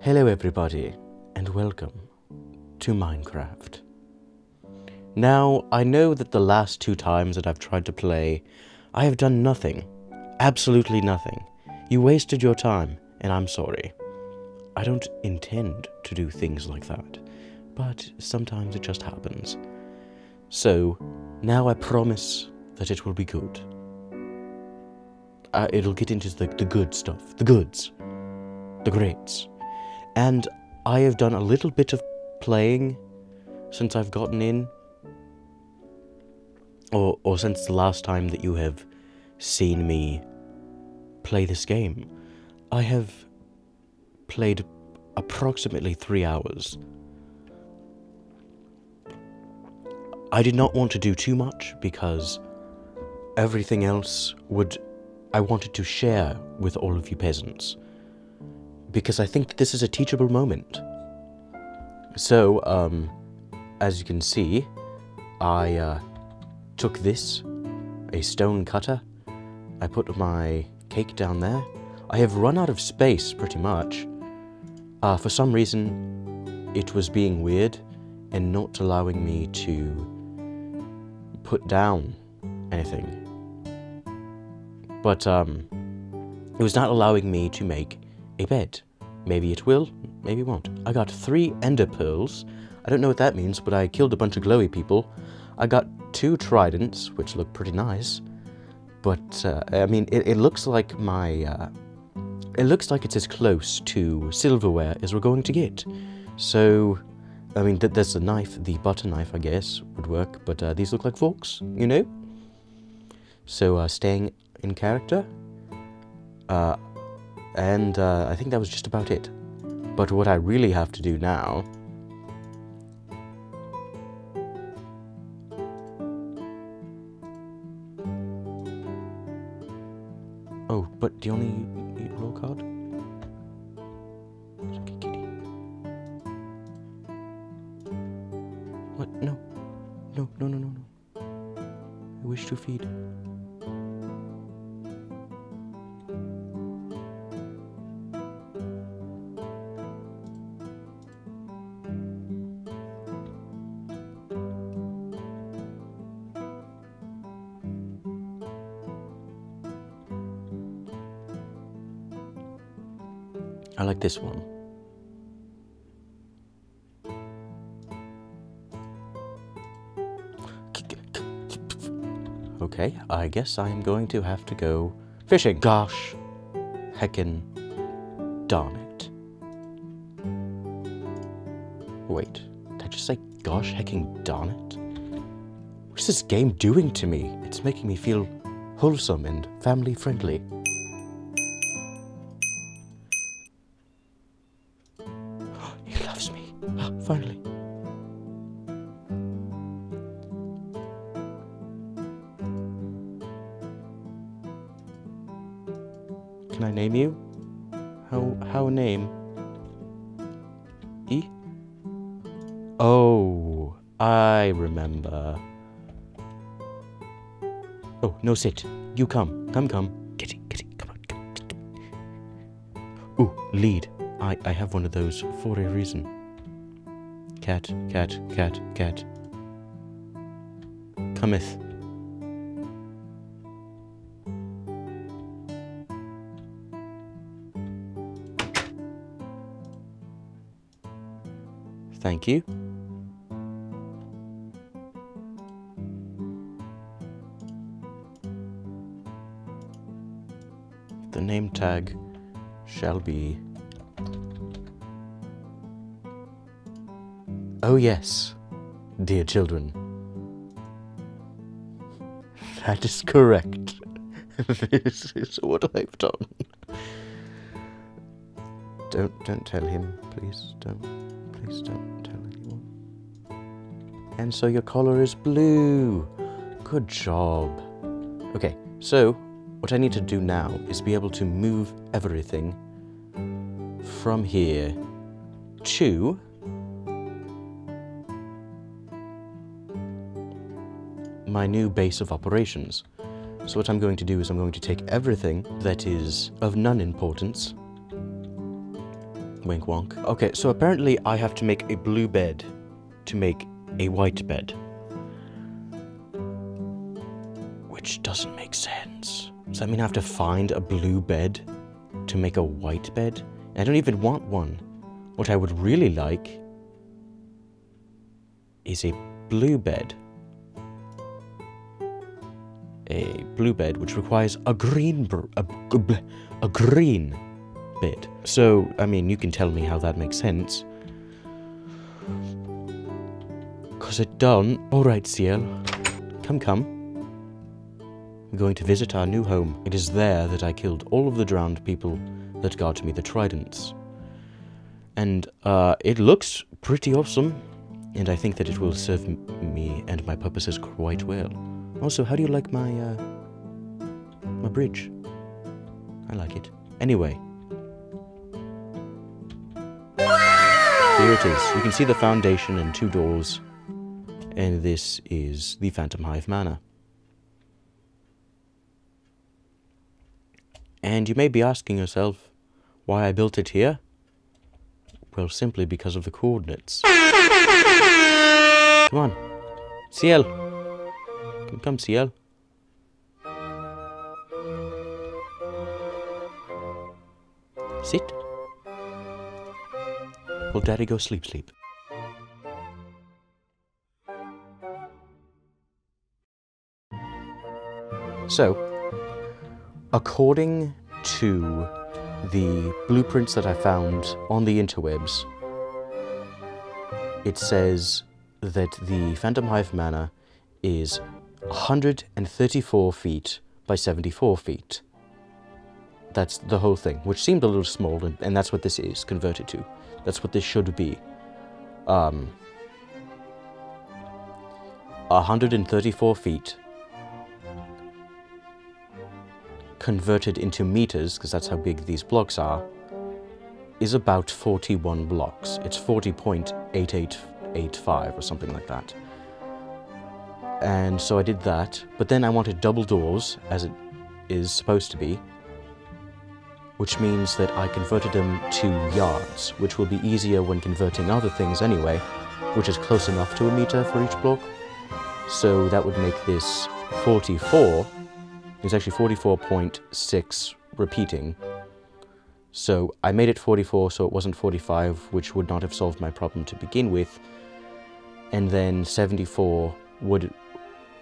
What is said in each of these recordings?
Hello, everybody, and welcome to Minecraft. Now, I know that the last two times that I've tried to play, I have done nothing. Absolutely nothing. You wasted your time, and I'm sorry. I don't intend to do things like that, but sometimes it just happens. So, now I promise that it will be good. Uh, it'll get into the, the good stuff, the goods, the greats. And I have done a little bit of playing since I've gotten in, or, or since the last time that you have seen me play this game. I have played approximately three hours. I did not want to do too much because everything else would. I wanted to share with all of you peasants. Because I think this is a teachable moment. So, um, as you can see, I uh, took this, a stone cutter. I put my cake down there. I have run out of space pretty much. Uh, for some reason, it was being weird and not allowing me to put down anything. But um, it was not allowing me to make a bed. Maybe it will, maybe it won't. I got three ender pearls. I don't know what that means, but I killed a bunch of glowy people. I got two tridents, which look pretty nice. But, uh, I mean, it, it looks like my, uh, it looks like it's as close to silverware as we're going to get. So, I mean, th there's a knife, the butter knife, I guess, would work, but uh, these look like forks, you know? So, uh, staying in character. Uh, and uh, I think that was just about it. But what I really have to do now I like this one. Okay, I guess I'm going to have to go fishing. Gosh, heckin' darn it. Wait, did I just say gosh heckin' darn it? What's this game doing to me? It's making me feel wholesome and family friendly. Finally. Can I name you? How how name? E? Oh, I remember. Oh, no sit. You come. Come come. Kitty, kitty, come on. Come. Ooh, lead. I, I have one of those for a reason. Cat, cat, cat, cat. Cometh. Thank you. The name tag shall be Oh, yes, dear children. That is correct. this is what I've done. Don't don't tell him, please. Don't please don't tell anyone. And so your collar is blue. Good job. Okay, so what I need to do now is be able to move everything from here to my new base of operations. So what I'm going to do is I'm going to take everything that is of none importance, Wink wonk. Okay, so apparently I have to make a blue bed to make a white bed. Which doesn't make sense. Does that mean I have to find a blue bed to make a white bed? I don't even want one. What I would really like is a blue bed. A blue bed which requires a green br- a, a, green bed. So, I mean, you can tell me how that makes sense. Cause it done. Alright, Ciel. Come, come. I'm going to visit our new home. It is there that I killed all of the drowned people that got me the tridents. And uh, it looks pretty awesome, and I think that it will serve me and my purposes quite well. Also, how do you like my uh, my bridge? I like it. Anyway. Here it is. You can see the foundation and two doors. And this is the Phantomhive Manor. And you may be asking yourself why I built it here. Well, simply because of the coordinates. Come on. Ciel. Come, come, Ciel. Sit. Will Daddy go sleep, sleep? So, according to the blueprints that I found on the interwebs, it says that the Phantomhive Manor is 134 feet by 74 feet. That's the whole thing, which seemed a little small, and, and that's what this is converted to. That's what this should be. Um, 134 feet converted into meters, because that's how big these blocks are, is about 41 blocks. It's 40.8885 or something like that. And so I did that, but then I wanted double doors, as it is supposed to be, which means that I converted them to yards, which will be easier when converting other things anyway, which is close enough to a meter for each block. So that would make this 44 it's actually 44.6 repeating. So I made it 44 so it wasn't 45, which would not have solved my problem to begin with. And then 74 would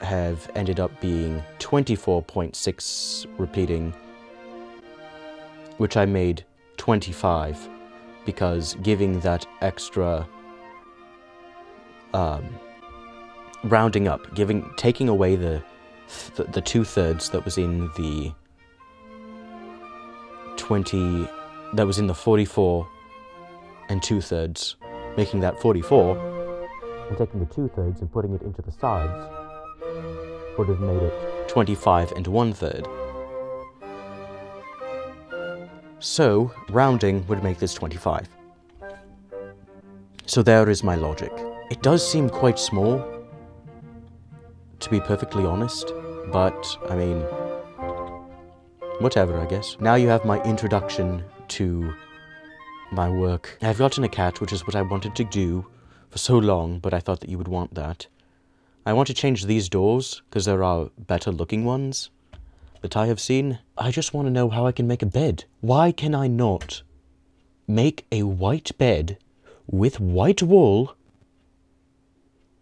have ended up being 24.6 repeating, which I made 25 because giving that extra um, rounding up, giving taking away the th- the two thirds that was in the 20, that was in the 44 and two thirds, making that 44, and taking the two thirds and putting it into the sides would have made it 25 and one third. So, rounding would make this 25. So there is my logic. It does seem quite small, to be perfectly honest, but I mean, whatever, I guess. Now you have my introduction to my work. I've gotten a cat, which is what I wanted to do for so long, but I thought that you would want that. I want to change these doors, because there are better looking ones that I have seen. I just want to know how I can make a bed. Why can I not make a white bed with white wool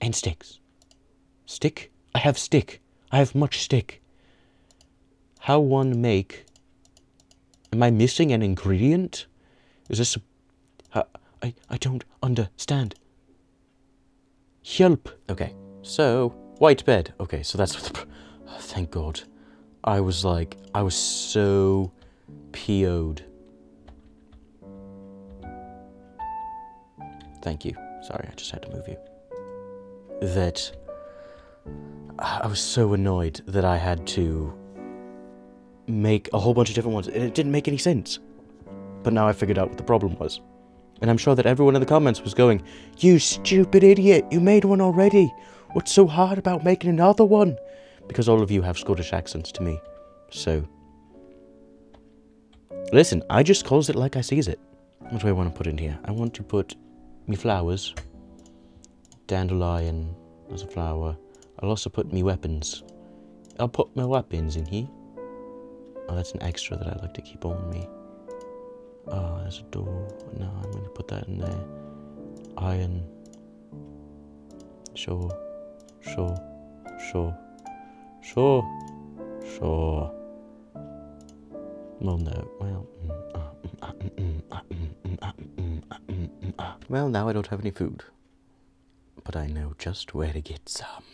and sticks? Stick? I have stick. I have much stick. How one make? Am I missing an ingredient? Is this? I I, I don't understand. Help. Okay, so white bed. Okay, so that's what the. Thank God. I was like, I was so PO'd. Thank you. Sorry, I just had to move you. That I was so annoyed that I had to make a whole bunch of different ones, and it didn't make any sense. But now I figured out what the problem was. And I'm sure that everyone in the comments was going, You stupid idiot, you made one already. What's so hard about making another one? Because all of you have Scottish accents to me. So. Listen, I just calls it like I sees it. What do I want to put in here? I want to put me flowers. Dandelion as a flower. I'll also put me weapons. I'll put my weapons in here. Oh, that's an extra that I like to keep on me. Oh, there's a door. No, I'm going to put that in there. Iron. Sure. Sure. Sure. Sure. Sure. Well, no. Well. Well, now I don't have any food. But I know just where to get some.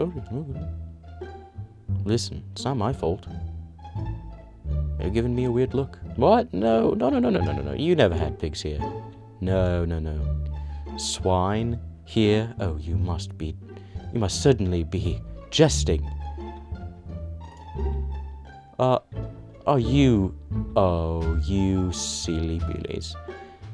Sorry, Listen, it's not my fault. You're giving me a weird look. What? No, no, no, no, no, no, no, no. You never had pigs here. No, no, no. Swine here? Oh, you must be. You must certainly be jesting. Uh, are you. Oh, you silly billies.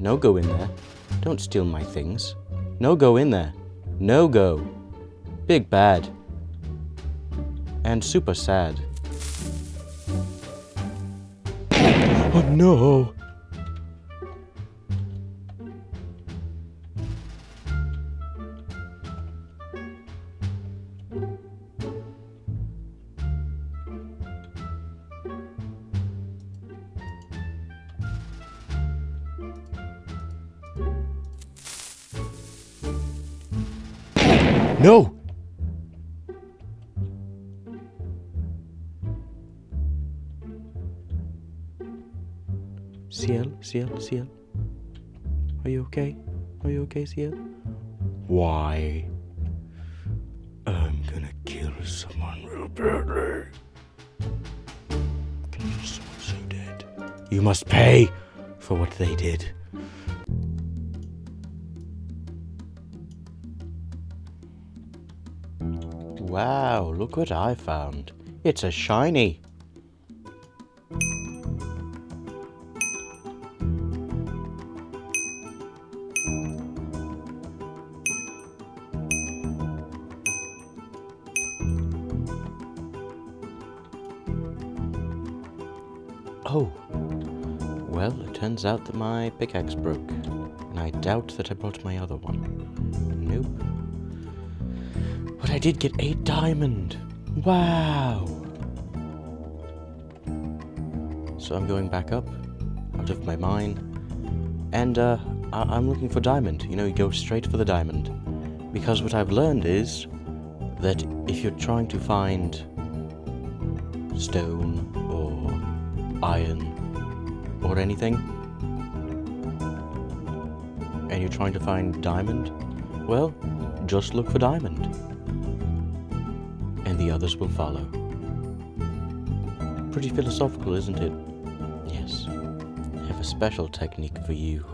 No go in there. Don't steal my things. No go in there. No go. Big bad. And super sad. Oh no! No! Ciel, Ciel, Ciel. Are you okay? Are you okay, Ciel? Why? I'm gonna kill someone real badly. Kill someone so dead. You must pay for what they did. Wow, look what I found. It's a shiny. Oh. Well, it turns out that my pickaxe broke. And I doubt that I brought my other one. Nope. Did get a diamond. Wow. So I'm going back up, out of my mine. And uh, I- I'm looking for diamond. You know, you go straight for the diamond. Because what I've learned is that if you're trying to find stone or iron or anything, and you're trying to find diamond, well, just look for diamond. The others will follow. Pretty philosophical, isn't it? Yes. I have a special technique for you.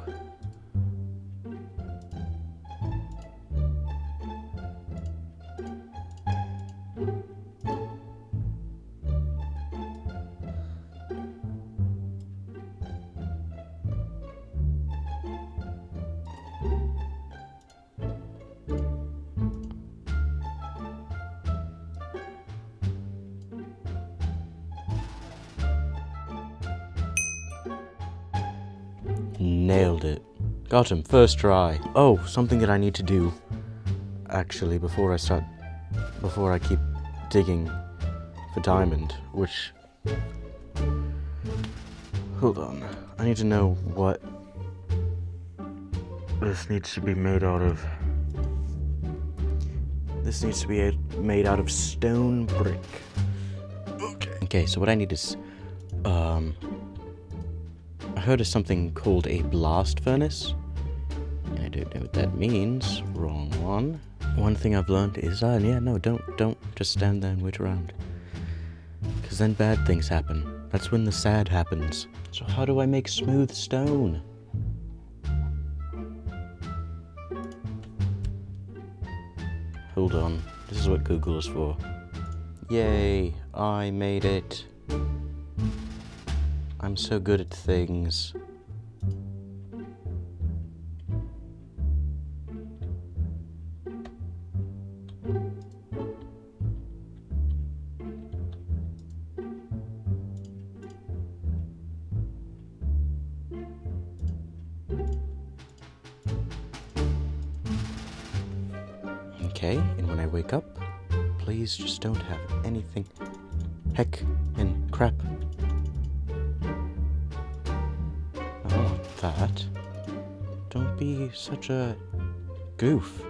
Got him, first try. Oh, something that I need to do. Actually, before I start. Before I keep digging for diamond, which. Hold on. I need to know what this needs to be made out of. This needs to be made out of stone brick. Okay. Okay, so what I need is, um, heard of something called a blast furnace. I don't know what that means. Wrong one. One thing I've learned is, uh, yeah, no, don't, don't just stand there and wait around. Because then bad things happen. That's when the sad happens. So how do I make smooth stone? Hold on. This is what Google is for. Yay, I made it. I'm so good at things. Okay, and when I wake up, please just don't have anything heck and crap. That. Don't be such a goof.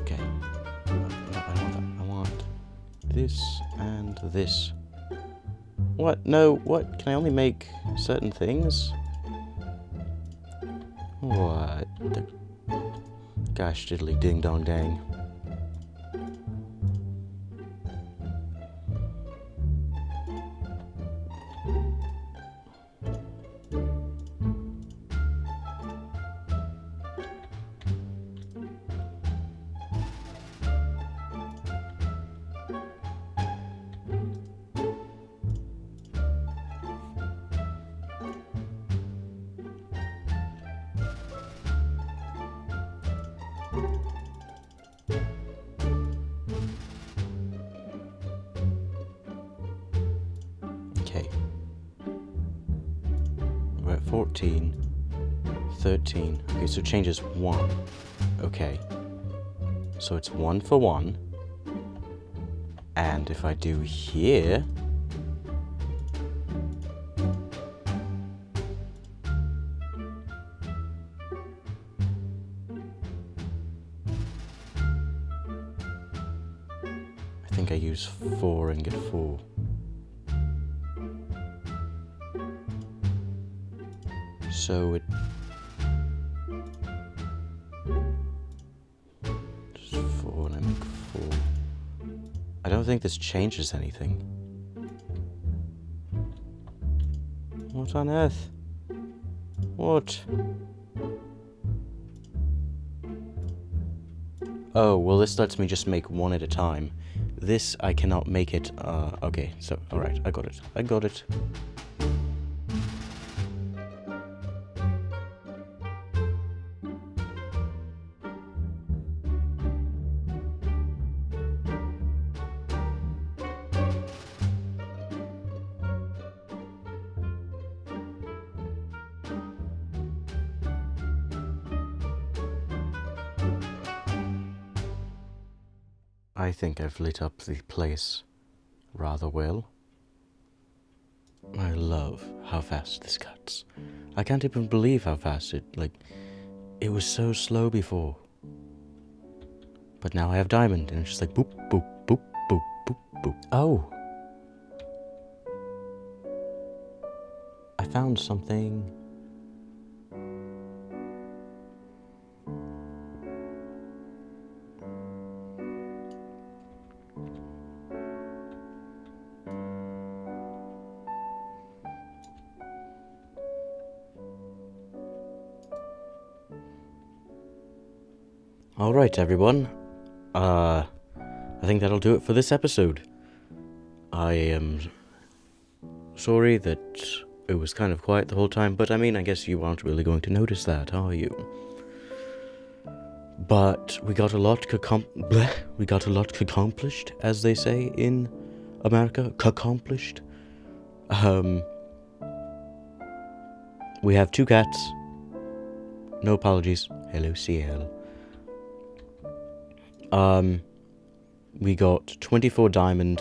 Okay. I want. I want this and this. What? No, what? Can I only make certain things? What? The gosh diddly ding dong dang. Okay. We're at 14, 13. Okay, so change is 1. Okay. So it's 1 for 1. And if I do here... So it. Just four and I make four. I don't think this changes anything. What on earth? What? Oh, well, this lets me just make one at a time. This, I cannot make it. Uh, okay, so, alright, I got it. I got it. I think I've lit up the place rather well. I love how fast this cuts. I can't even believe how fast it, like, it was so slow before. But now I have diamond, and it's just like boop, boop, boop, boop, boop, boop. Oh! I found something. All right, everyone. Uh, I think that'll do it for this episode. I am sorry that it was kind of quiet the whole time, but I mean, I guess you aren't really going to notice that, are you? But we got a lot bleh, we got a lot accomplished, as they say in America. Accomplished. Um, we have two cats. No apologies. Hello, Ciel. Um, we got 24 diamond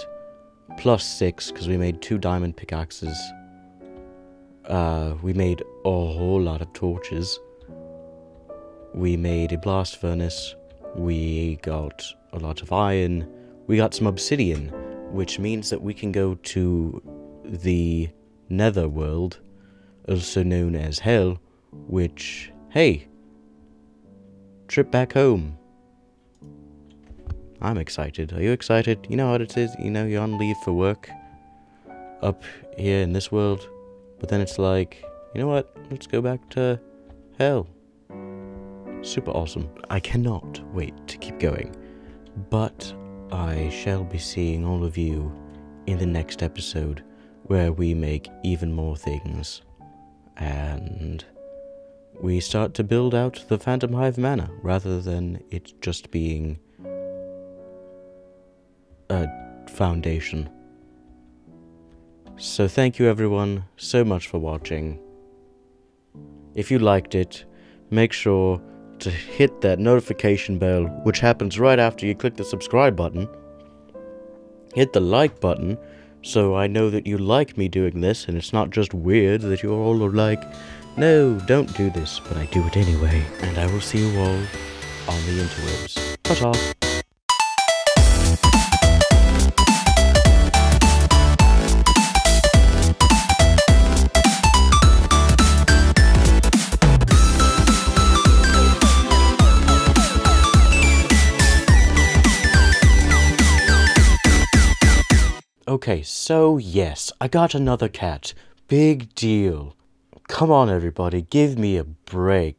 plus 6 because we made two diamond pickaxes. Uh, we made a whole lot of torches. We made a blast furnace. We got a lot of iron. we got some obsidian, which means that we can go to the nether world, also known as hell, which, hey, trip back home. I'm excited. Are you excited? You know what it is? You know, you're on leave for work up here in this world, but then it's like, you know what? Let's go back to hell. Super awesome. I cannot wait to keep going, but I shall be seeing all of you in the next episode where we make even more things and we start to build out the Phantomhive Manor rather than it just being foundation. So thank you everyone so much for watching. If you liked it, make sure to hit that notification bell, which happens right after you click the subscribe button. Hit the like button, so I know that you like me doing this, and it's not just weird that you're all like, no, don't do this, but I do it anyway. And I will see you all on the interwebs. Ta-ta! Okay, so yes, I got another cat. Big deal. Come on, everybody, give me a break.